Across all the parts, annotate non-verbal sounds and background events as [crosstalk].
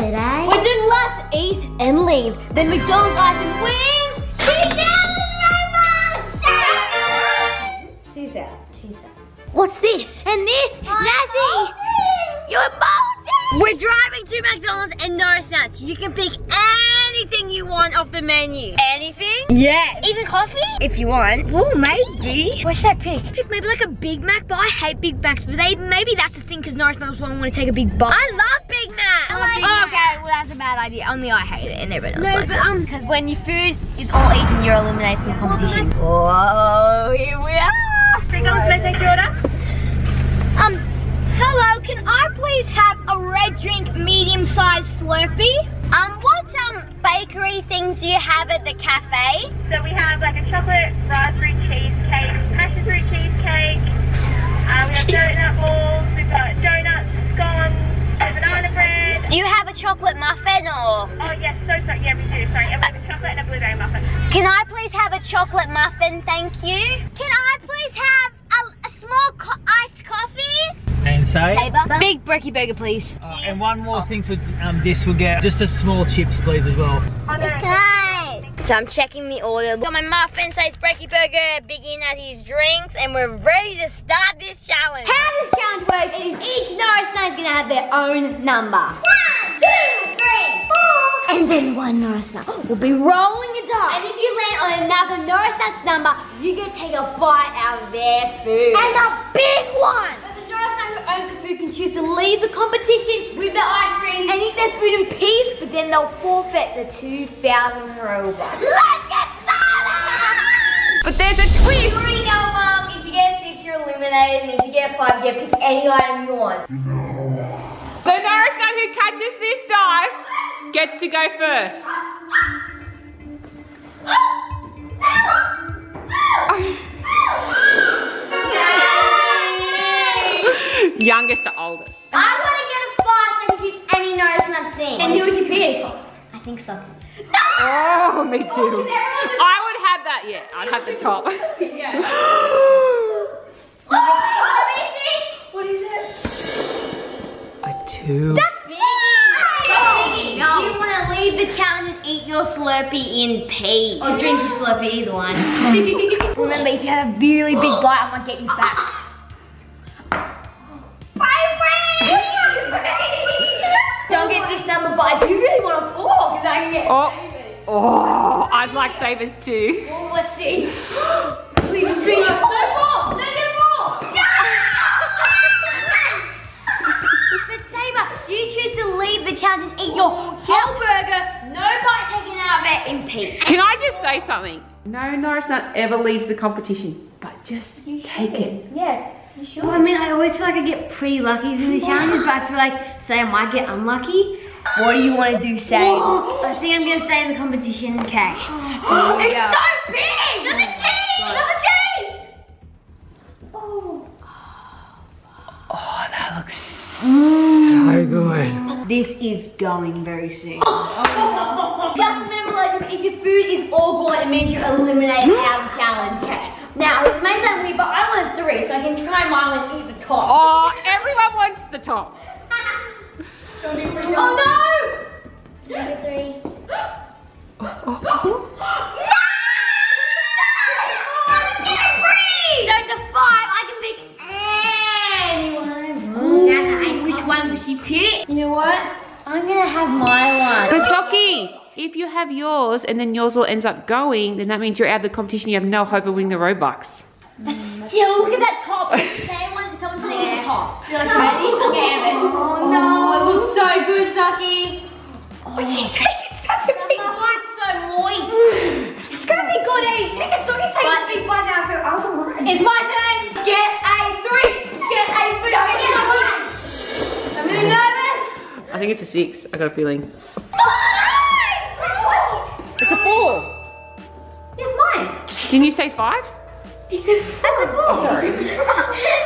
today. We're doing last eat and leave. Then McDonald's ice and wings. 2,000 Robux! 2,000, 2,000. What's this? And this? Nazi! You're bolting! We're driving to McDonald's and no snacks. You can pick anything you want off the menu. Anything? Yeah. Even coffee? If you want. Oh, maybe. What should I pick? Pick maybe like a Big Mac, but I hate Big Macs. But they maybe that's the thing because Norris knows one want to take a big bite. I love Big Mac. I love Big oh, Mac. okay, well that's a bad idea. Only I hate it and everyone else No, likes but it. um, because when your food is all eaten, you're eliminated from the competition. Whoa, here we are. McDonald's, may I take your order? Um, hello, can I please have a red drink, medium-sized Slurpee? Bakery things do you have at the cafe? So we have like a chocolate raspberry cheesecake, passion fruit cheesecake. Uh, we have donut balls. We've got donuts, scones, banana bread. Do you have a chocolate muffin or? Oh yes, so sorry. Yeah, we do. Sorry, and we have a chocolate and a blueberry muffin. Can I please have a chocolate muffin, thank you? Can I please say, Sabre? Big brekkie burger, please. uh, and one more thing for um, this, we'll get just a small chips, please, as well. Okay. So I'm checking the order. Got my muffin, says brekkie burger, Biggy and Natty's drinks, and we're ready to start this challenge. How this challenge works is each Norris Nut's gonna have their own number. One, two, three, four. And then one Norris Nut will be rolling a die. And if you land on another Norris Nut's number, you get to take a bite out of their food. And a big one. Owns the food can choose to leave the competition with the ice cream and eat their food in peace, but then they'll forfeit the 2,000 Robux. Let's get started! But there's a twist. Here we go, Mum. If you get a six, you're eliminated, and if you get a five, you get to pick any item you want. The Norris Nut who catches this dice gets to go first. [laughs] [laughs] Oh. Youngest to oldest. I want to get a five so I choose any Norris Nuts thing. And who would you pick? I think so. Oh, me [laughs] too. Oh, I would have that, yeah. I'd have the top. [laughs] [laughs] What is it? A two. That's Biggy! Biggy! Do you want to leave the challenge and eat your Slurpee in peace? Or drink your Slurpee, either one. Remember, if you have a really big bite, I might get you back. But I do really want a four, because I can get Oh. Sabre's. Oh, I'd like Sabre's too. Oh, let's see. [gasps] Please be a no ball! Don't get a ball! but Sabre, do you choose to leave the challenge and eat your oh, whole burger, no bite taken out of it, in peace? Can I just say something? No Norris Nut ever leaves the competition, but just take it. Yeah. You sure? Well, I mean, I always feel like I get pretty lucky in the [laughs] challenges, but I feel like, say, I might get unlucky. What do you want to do, say? [gasps] I think I'm gonna stay in the competition. Okay. Here It's go. so big. Another cheese! Another cheese! Oh. Oh, that looks mm. so good. This is going very soon. [laughs] Just remember, like, if your food is all gone, it means you're eliminated out of the challenge. Okay. Now, this may sound weird, but I want three, so I can try mine and eat the top. Oh, everyone wants the top. Oh no! Number three. So it's a five. I can pick anyone. Which one would she pick? You know what? I'm gonna have my one. But Sockie, if you have yours and then yours all ends up going, then that means you're out of the competition. You have no hope of winning the Robux. But Still, look at that top. [laughs] Someone, someone's sitting at the top. You guys ready? Okay, Oh no, it looks so good, Saki. Oh, she's taking such a big My heart's so moist. [gasps] it's gonna be good, eh? Second, so he's taking a big bite out of her other one. It's my turn. Get a three. Get a three. I'm gonna get a one. I'm really nervous. I think it's a six. I got a feeling. It's a four. It's mine. Didn't you say five? She said That's a four. Oh, sorry. [laughs]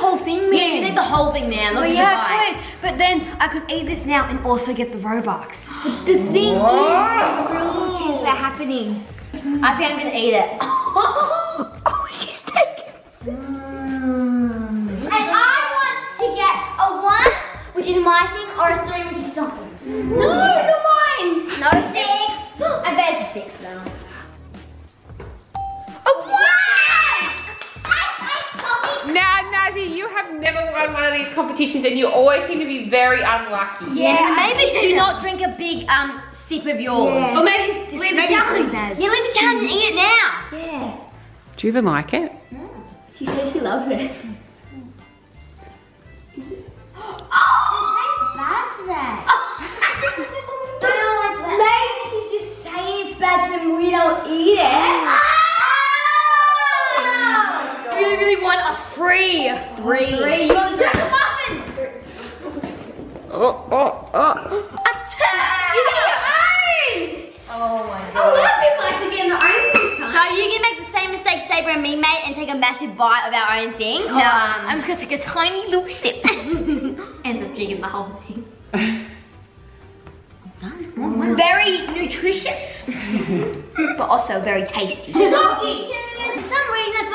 whole thing, man. Yeah, you take the whole thing now. Well, yeah, I could. But then I could eat this now and also get the Robux. [gasps] The thing is, the real little chances are happening. I think I'm gonna eat it. [laughs] oh, she's taking mm. And I want to get a one, which is my thing, or a three, which is something. No, never won one of these competitions and you always seem to be very unlucky. Yeah, so maybe do not drink a big um sip of yours. Or maybe just leave the maybe challenge. sleep You leave the challenge and eat it now. Yeah. Do you even like it? She says she loves it. [gasps] Oh, bad today. I don't like that. Maybe she's just saying it's bad so then we don't eat it. You really, really want a free. Three. Three. You want the chocolate muffin? Oh, oh, oh. A two. You get your own. Oh my A lot of people actually get their own things So time. you can make the same mistake Sabre and me made and take a massive bite of our own thing. No, Um, I'm just gonna take a tiny little sip. Ends up drinking the whole thing. Very nutritious, [laughs] but also very tasty. Soggy. For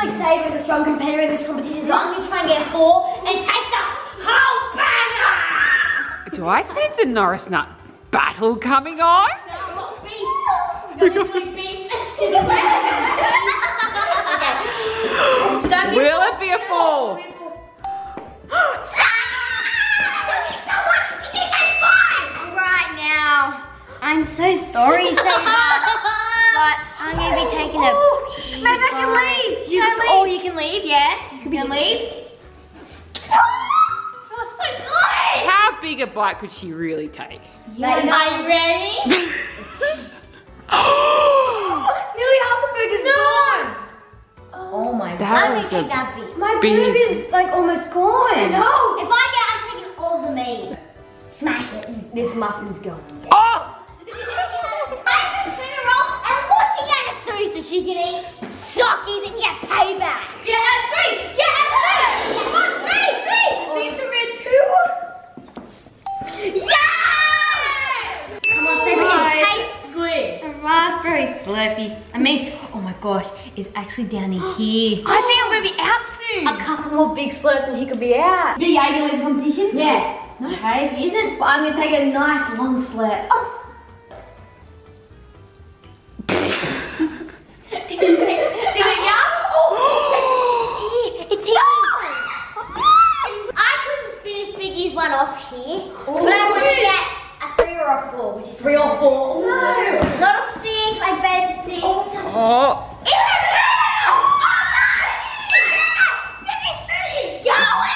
like Sabre is a strong competitor in this competition, so I'm gonna try and get four and take the whole banner. Do I sense a Norris Nut battle coming on? Will it be a fall? Right now, I'm so sorry, Sabre, but I'm gonna be taking a. Maybe I should bite. Leave. You can, oh, leave? oh, you can leave. Yeah, you can leave. Ah! smells so good. How big a bite could she really take? Are you ready? [laughs] [gasps] Nearly half the burger's gone. Oh, oh my That I'm was gonna a that bit. My Big. burger's like almost gone. No. If I get, I'm taking all the meat. Smash it. This muffin's gone. Oh! I'm gonna turn her off and watch her get a three so she can eat Sockie's and get payback. Get a three! Get a three! Get a three! Three! These are red too. Yeah! Come on, Sabre, Right. it tastes good. A raspberry slurpee. I mean, oh my gosh, it's actually down in [gasps] here. I think I'm gonna be out soon. A couple more big slurps and he could be out. Big are you gonna lead the competition? Yeah. Okay, he isn't. But I'm gonna take a nice long slurp. It's three or four. No. Not a six. I bet six. Oh! It's oh. a two! Oh no!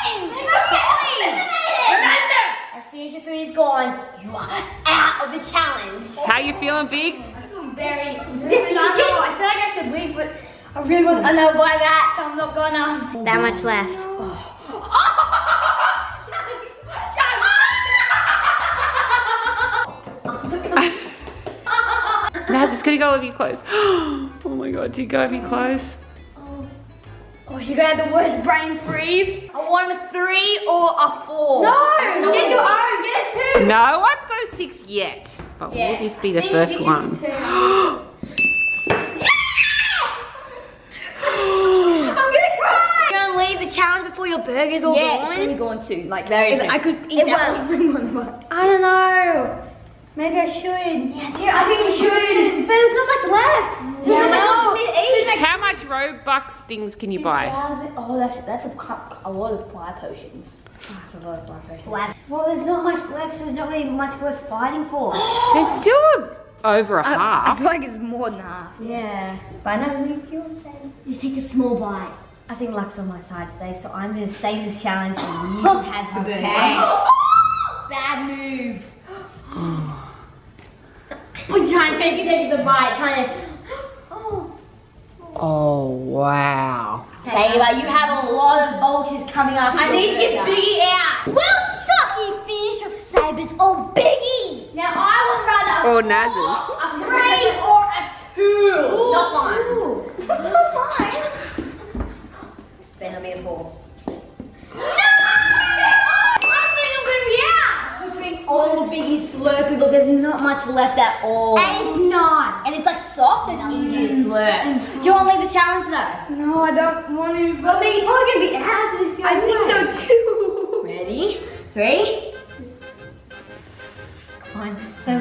Food is going. Remember, as soon as your food is gone, you are out of the challenge. How you feeling, Biggs? I'm very. I know, I feel like I should leave, but I really want to know why that, so I'm not gonna. That much left. Oh. [laughs] Naz, it's gonna go over your clothes. [gasps] Oh my god, did you go over your clothes? Oh, oh she's gonna have the worst brain freeze. I want a three or a four. No, get your own, get a two. No one's got a six yet. But will this be the first one? two. [gasps] [gasps] I'm gonna cry. You're gonna leave the challenge before your burger's all Yeah, gone? it's really gone soon. Like Very soon. I could eat It that will. one bite. I don't know. Maybe I should. Yeah, dude, I think you should. But there's not much left. There's not much left for me to eat. How much Robux things can you buy? Oh, that's that's a, a lot of fire potions. Ah, that's a lot of fire potions. Well, there's not much left, so there's not really much worth fighting for. [gasps] There's still over a half. I feel like it's more than half. Yeah, but I know what you want to say. Just take a small bite. I think luck's on my side today, so I'm gonna stay in this challenge and you can have the burger. Bad move. [gasps] [gasps] Was trying to take, take the bite, trying to. Oh. [gasps] Oh wow. Sabre, you have a lot of vultures coming after I need to get burger. Biggy out. Will Sockie finish with Sabre's or Biggy's? Now I would rather oh, Or Naz's. a three or a two. Not one. Not mine. [laughs] Better be a four. All the Biggy slurpy. look, there's not much left at all. And it's not. And it's like soft, so it's easy to slurp. Do you want to leave the challenge though? No, I don't want to. But Biggy's probably gonna be out after this. I think so too. Ready? Three,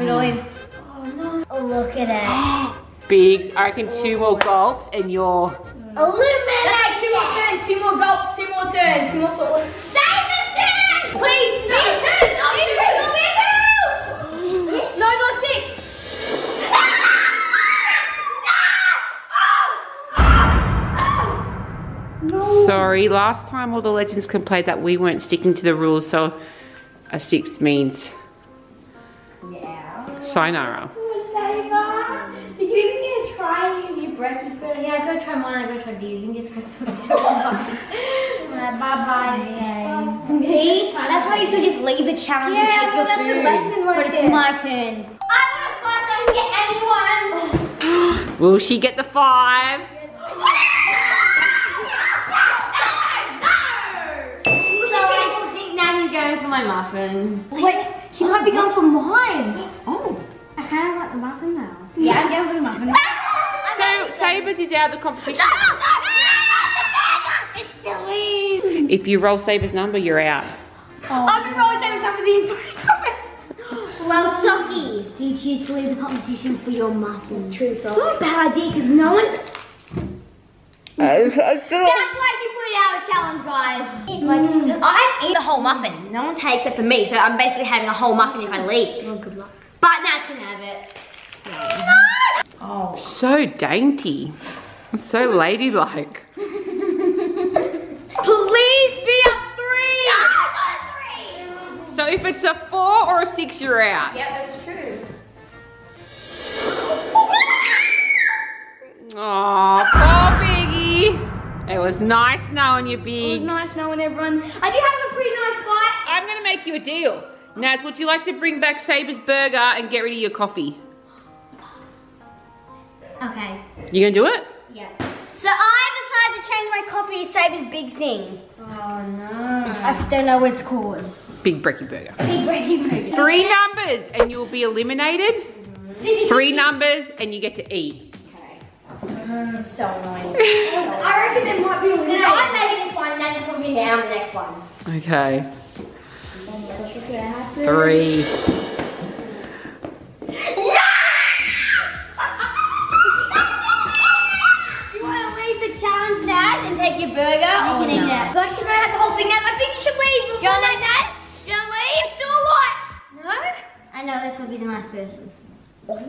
it all in. Oh, no. Oh, look at it. [gasps] Biggs, I reckon two more gulps and you're... A little Eliminate Two more turns, two more gulps, two more turns, two more sort of. Save this turn! Please, no, me too, no, me too, no, me too! No, not six. Sorry, last time all the legends complained that we weren't sticking to the rules, so a six means Yeah. sayonara. Did you even get a try of your brekkie burger? Yeah, I gotta try mine, I gotta try these, and get try some of [laughs] Bye bye. See? That's why you should just leave the challenge and Yeah, take your that's a food. lesson right but it's my turn. I'm gonna find so I can get anyone's. [gasps] Will she get the five? My muffin. Wait, she might be going for mine. Oh, I kind of like the muffin now. Yeah, I'm going for the muffin. [laughs] So Sabre's is out of the competition. It's silly. If you roll Sabre's number, you're out. Oh. I've been rolling same number the entire time. Well, Sockie, do you choose to leave the competition for your muffin? True, Sockie. It's not a bad idea because no one's. That's why she challenge, guys. Like, mm. I eat the whole muffin. No one's had it except for me, so I'm basically having a whole muffin if I leave. Well, good luck. But Nats can have it. Oh. So dainty. So ladylike. [laughs] Please be a three. I got a three. So if it's a four or a six, you're out. Yeah, that's true. Aw, poor Biggy. It was nice knowing you, Biggs. It was nice knowing everyone. I did have a pretty nice bite. I'm gonna make you a deal. Naz, would you like to bring back Sabre's burger and get rid of your coffee? Okay. You gonna do it? Yeah. So I decided to change my coffee to Sabre's Big Thing. Oh no. I don't know what it's called. Big Brekkie Burger. Big breaking burger. Three numbers and you'll be eliminated. Three numbers and you get to eat. So annoying. [laughs] I reckon there might be a winner. I'm making this one and that's probably down the next one. Okay. Three. Do [laughs] you want to leave the challenge, Naz, and take your burger? You can oh, eat it. Like she's gonna have the whole thing, Naz. I think you should leave. Do you want to Naz? Do you want to leave? What? No? I know this Sophie's a nice person. Oh. Let's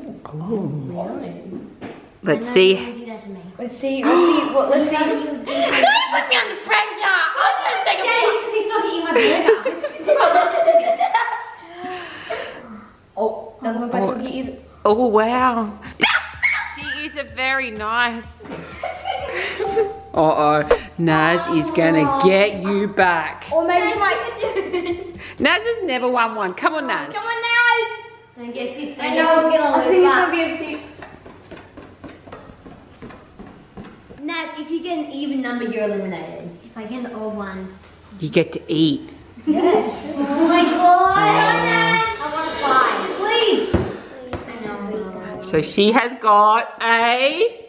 I know see. You do that to me. Let's see. Let's see. [gasps] What? Let's see. [laughs] Put me under pressure. I'm trying to take a Daddy used to see Sophie eat my burger. [laughs] [laughs] Oh, doesn't look like Oh. Sophie either. Oh wow. she is a very nice. Uh oh. Naz is gonna get you back. Or maybe she might. Naz has never won one. Come on, Naz. Come on, Naz. Don't get I get know I'm gonna I lose. think It's it's gonna be a six. Naz, if you get an even number, you're eliminated. If I get an odd one. You get to eat. Yes. Oh my god. Oh. Naz. I want a five. Sleep. Please, I know. So she has got a